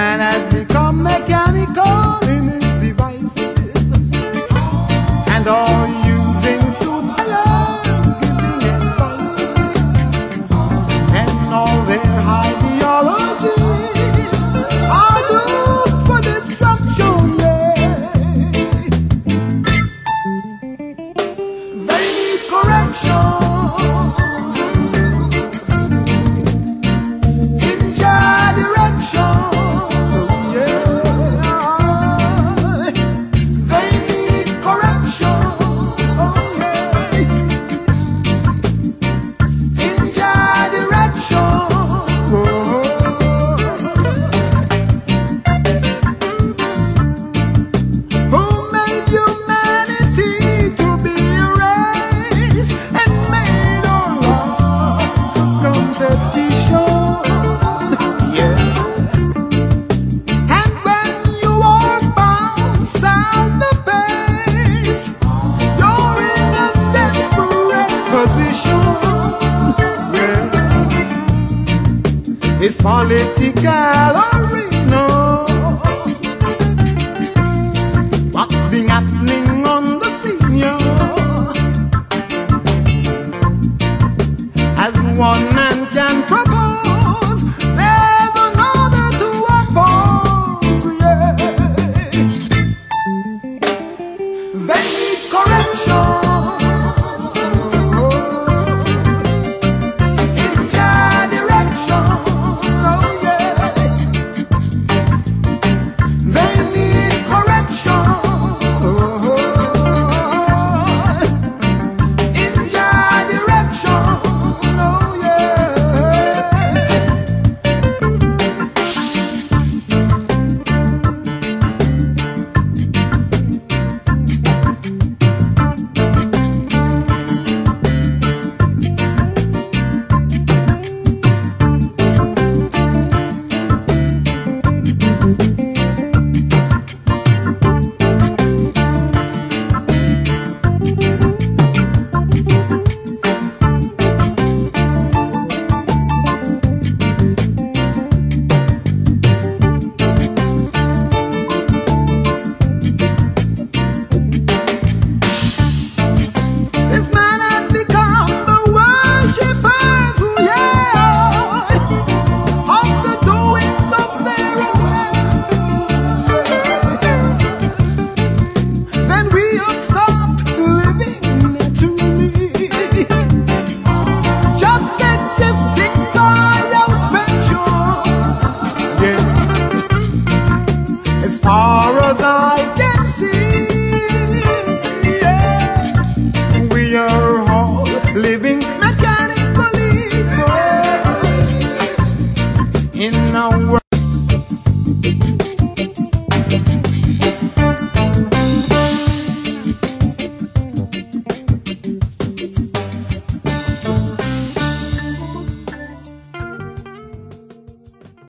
Man has become mechanical in his devices and all using suits giving and all their ideologies are doomed for destruction. They need correction. It's political.